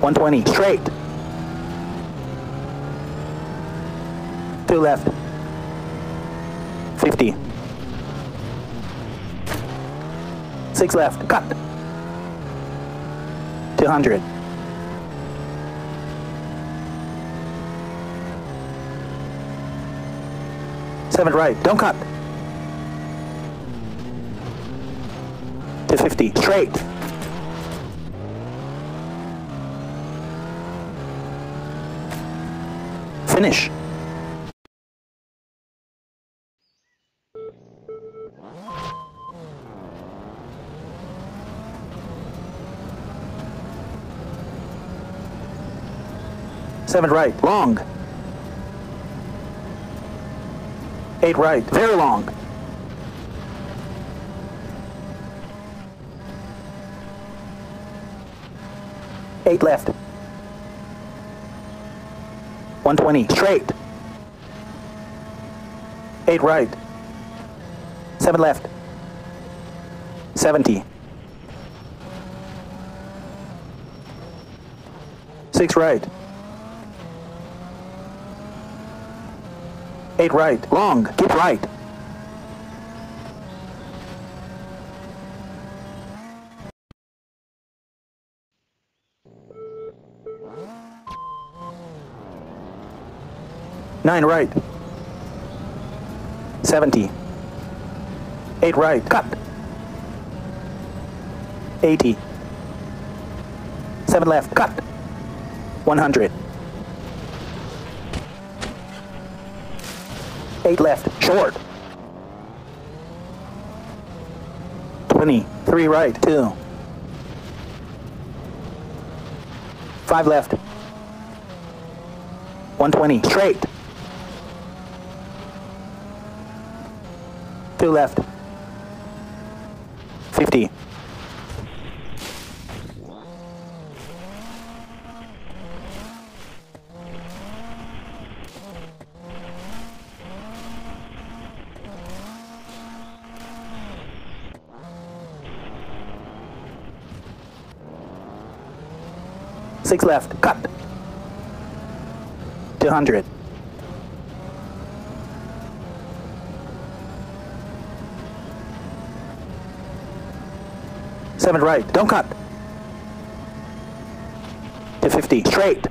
120, straight. Two left. 50. Six left, cut. 200. Seven right, don't cut. 250, straight. Finish. Seven right, long. Eight right, very long. Eight left. 120, straight. Eight right. Seven left. 70. Six right. Eight right. Long. Keep right. Nine right. 70. Eight right. Cut. 80. Seven left. Cut. 100. Eight left. Short. 20. Three right. Two. Five left. 120. Straight. Two left. 50. Six left. Cut. 200. Seven right. Don't cut. 250. Straight.